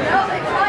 No,